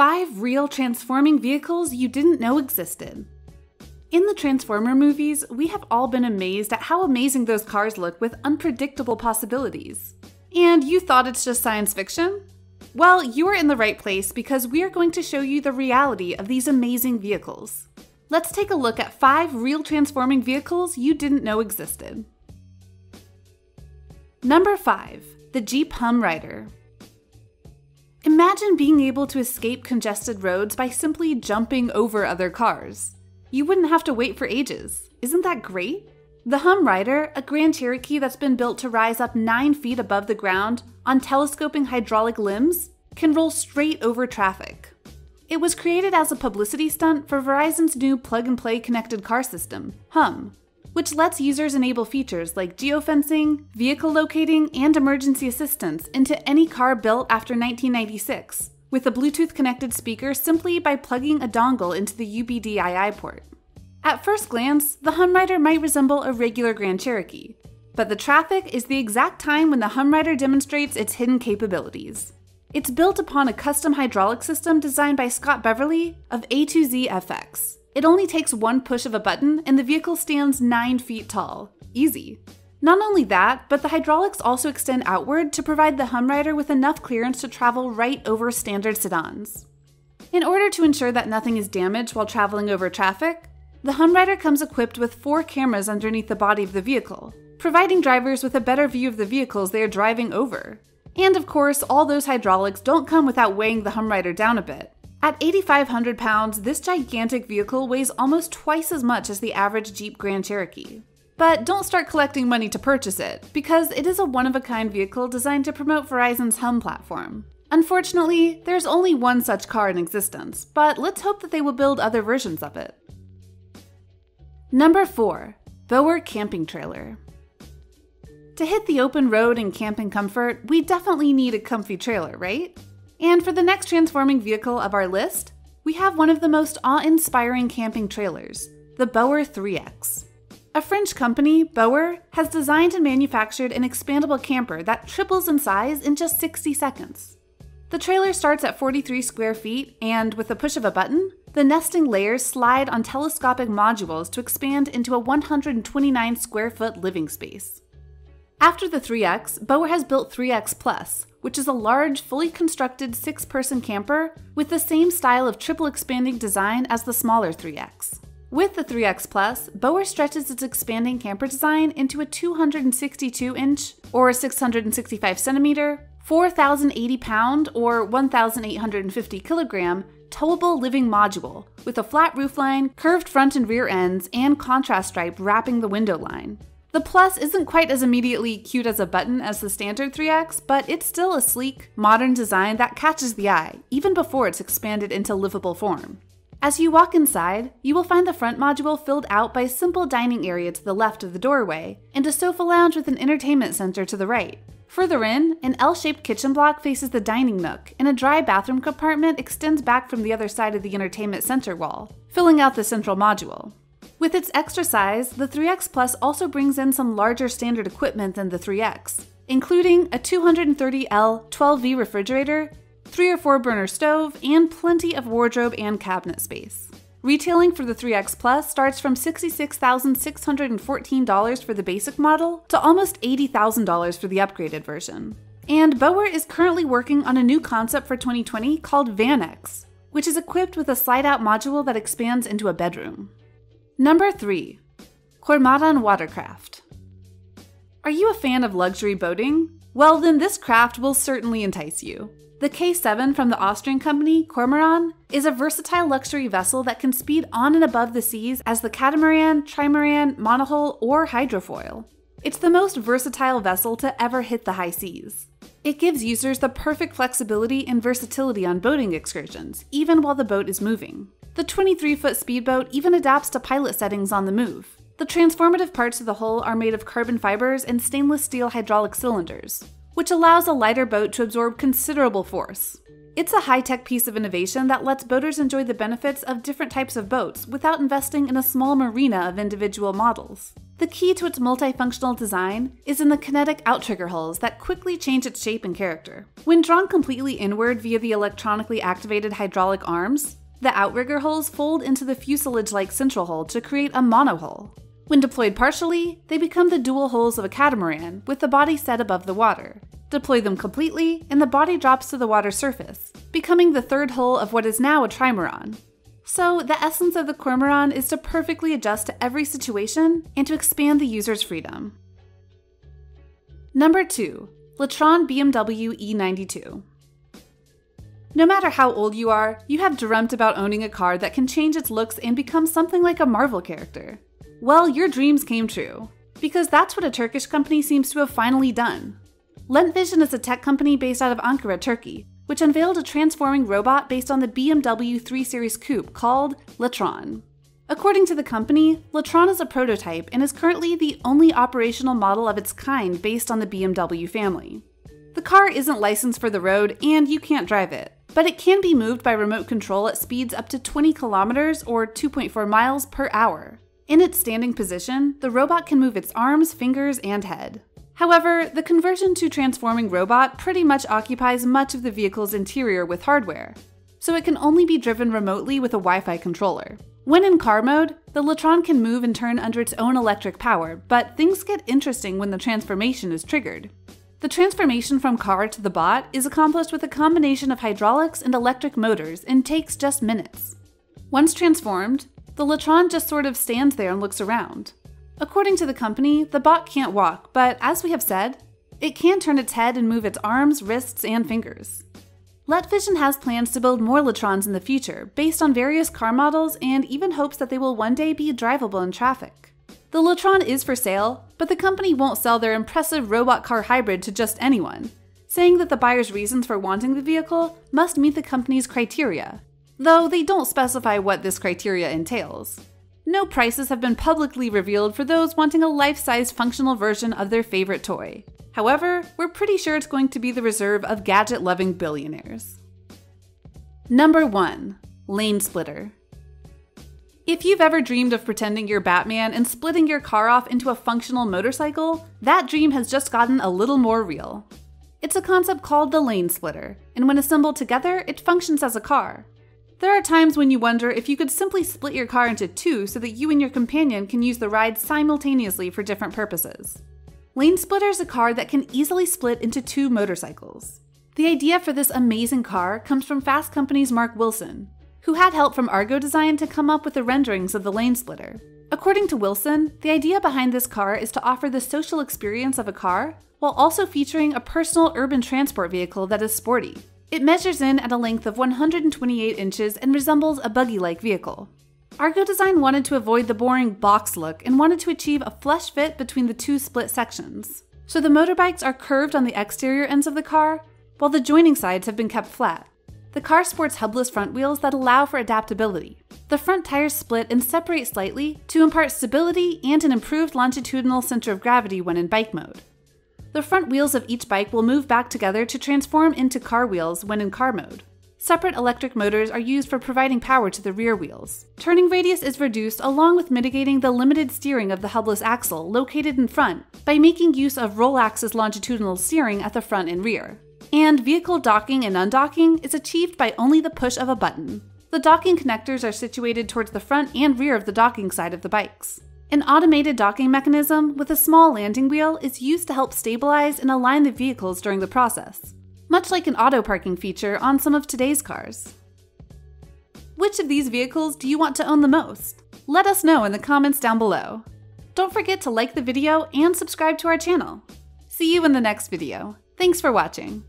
Five real transforming vehicles you didn't know existed. In the Transformer movies, we have all been amazed at how amazing those cars look with unpredictable possibilities. And you thought it's just science fiction? Well, you are in the right place because we are going to show you the reality of these amazing vehicles. Let's take a look at five real transforming vehicles you didn't know existed. Number 5. The Jeep Hum Rider. Imagine being able to escape congested roads by simply jumping over other cars. You wouldn't have to wait for ages. Isn't that great? The Hum Rider, a Grand Cherokee that's been built to rise up 9 feet above the ground on telescoping hydraulic limbs, can roll straight over traffic. It was created as a publicity stunt for Verizon's new plug and play connected car system, Hum, which lets users enable features like geofencing, vehicle locating, and emergency assistance into any car built after 1996, with a Bluetooth connected speaker simply by plugging a dongle into the OBDII port. At first glance, the Hum Rider might resemble a regular Grand Cherokee, but the traffic is the exact time when the Hum Rider demonstrates its hidden capabilities. It's built upon a custom hydraulic system designed by Scott Beverly of A2Z FX. It only takes one push of a button and the vehicle stands 9 feet tall. Easy. Not only that, but the hydraulics also extend outward to provide the Hum Rider with enough clearance to travel right over standard sedans. In order to ensure that nothing is damaged while traveling over traffic, the Hum Rider comes equipped with four cameras underneath the body of the vehicle, providing drivers with a better view of the vehicles they are driving over. And of course, all those hydraulics don't come without weighing the Hum Rider down a bit. At 8,500 pounds, this gigantic vehicle weighs almost twice as much as the average Jeep Grand Cherokee. But don't start collecting money to purchase it, because it is a one of a kind vehicle designed to promote Verizon's Hum platform. Unfortunately, there's only one such car in existence, but let's hope that they will build other versions of it. Number 4. Beauer Camping Trailer. To hit the open road and camping comfort, we definitely need a comfy trailer, right? And for the next transforming vehicle of our list, we have one of the most awe inspiring camping trailers, the Beauer 3X. A French company, Beauer, has designed and manufactured an expandable camper that triples in size in just 60 seconds. The trailer starts at 43 square feet, and with the push of a button, the nesting layers slide on telescopic modules to expand into a 129 square foot living space. After the 3X, Beauer has built 3X Plus, which is a large, fully constructed six person camper with the same style of triple expanding design as the smaller 3X. With the 3X Plus, Beauer stretches its expanding camper design into a 262 inch or 665 centimeter, 4,080 pound or 1,850 kilogram towable living module with a flat roofline, curved front and rear ends, and contrast stripe wrapping the window line. The Plus isn't quite as immediately cute as a button as the standard 3X, but it's still a sleek, modern design that catches the eye, even before it's expanded into livable form. As you walk inside, you will find the front module filled out by a simple dining area to the left of the doorway, and a sofa lounge with an entertainment center to the right. Further in, an L shaped kitchen block faces the dining nook, and a dry bathroom compartment extends back from the other side of the entertainment center wall, filling out the central module. With its extra size, the 3X Plus also brings in some larger standard equipment than the 3X, including a 230L 12V refrigerator, 3 or 4 burner stove, and plenty of wardrobe and cabinet space. Retailing for the 3X Plus starts from $66,614 for the basic model to almost $80,000 for the upgraded version. And Beauer is currently working on a new concept for 2020 called VanX, which is equipped with a slide out module that expands into a bedroom. Number 3. Kormaran Watercraft. Are you a fan of luxury boating? Well, then this craft will certainly entice you. The K7 from the Austrian company, Kormaran, is a versatile luxury vessel that can speed on and above the seas as the catamaran, trimaran, monohull, or hydrofoil. It's the most versatile vessel to ever hit the high seas. It gives users the perfect flexibility and versatility on boating excursions, even while the boat is moving. The 23 foot speedboat even adapts to pilot settings on the move. The transformative parts of the hull are made of carbon fibers and stainless steel hydraulic cylinders which allows a lighter boat to absorb considerable force. It's a high tech piece of innovation that lets boaters enjoy the benefits of different types of boats without investing in a small marina of individual models. The key to its multifunctional design is in the kinetic outrigger hulls that quickly change its shape and character. When drawn completely inward via the electronically activated hydraulic arms, the outrigger hulls fold into the fuselage like central hull to create a monohull. When deployed partially, they become the dual hulls of a catamaran with the body set above the water. Deploy them completely, and the body drops to the water surface, becoming the third hull of what is now a trimaran. So, the essence of the Kormaran is to perfectly adjust to every situation and to expand the user's freedom. Number 2. Letron BMW E92. No matter how old you are, you have dreamt about owning a car that can change its looks and become something like a Marvel character. Well, your dreams came true. Because that's what a Turkish company seems to have finally done. LetVision is a tech company based out of Ankara, Turkey, which unveiled a transforming robot based on the BMW 3 Series coupe called Letron. According to the company, Letron is a prototype and is currently the only operational model of its kind based on the BMW family. The car isn't licensed for the road and you can't drive it, but it can be moved by remote control at speeds up to 20 kilometers or 2.4 miles per hour. In its standing position, the robot can move its arms, fingers, and head. However, the conversion to transforming robot pretty much occupies much of the vehicle's interior with hardware, so it can only be driven remotely with a Wi Fi controller. When in car mode, the Letron can move and turn under its own electric power, but things get interesting when the transformation is triggered. The transformation from car to the bot is accomplished with a combination of hydraulics and electric motors and takes just minutes. Once transformed, the Letron just sort of stands there and looks around. According to the company, the bot can't walk, but as we have said, it can turn its head and move its arms, wrists, and fingers. LetVision has plans to build more Letrons in the future, based on various car models, and even hopes that they will one day be drivable in traffic. The Letron is for sale, but the company won't sell their impressive robot car hybrid to just anyone, saying that the buyer's reasons for wanting the vehicle must meet the company's criteria, though they don't specify what this criteria entails. No prices have been publicly revealed for those wanting a life size functional version of their favorite toy. However, we're pretty sure it's going to be the reserve of gadget loving billionaires. Number 1 Lane Splitter. If you've ever dreamed of pretending you're Batman and splitting your car off into a functional motorcycle, that dream has just gotten a little more real. It's a concept called the lane splitter, and when assembled together, it functions as a car. There are times when you wonder if you could simply split your car into two so that you and your companion can use the ride simultaneously for different purposes. Lane Splitter is a car that can easily split into two motorcycles. The idea for this amazing car comes from Fast Company's Mark Wilson, who had help from Argo Design to come up with the renderings of the lane splitter. According to Wilson, the idea behind this car is to offer the social experience of a car while also featuring a personal urban transport vehicle that is sporty. It measures in at a length of 128 inches and resembles a buggy like vehicle. Argo Design wanted to avoid the boring box look and wanted to achieve a flush fit between the two split sections. So the motorbikes are curved on the exterior ends of the car, while the joining sides have been kept flat. The car sports hubless front wheels that allow for adaptability. The front tires split and separate slightly to impart stability and an improved longitudinal center of gravity when in bike mode. The front wheels of each bike will move back together to transform into car wheels when in car mode. Separate electric motors are used for providing power to the rear wheels. Turning radius is reduced along with mitigating the limited steering of the hubless axle located in front by making use of roll axis longitudinal steering at the front and rear. And vehicle docking and undocking is achieved by only the push of a button. The docking connectors are situated towards the front and rear of the docking side of the bikes. An automated docking mechanism with a small landing wheel is used to help stabilize and align the vehicles during the process, much like an auto parking feature on some of today's cars. Which of these vehicles do you want to own the most? Let us know in the comments down below. Don't forget to like the video and subscribe to our channel. See you in the next video. Thanks for watching.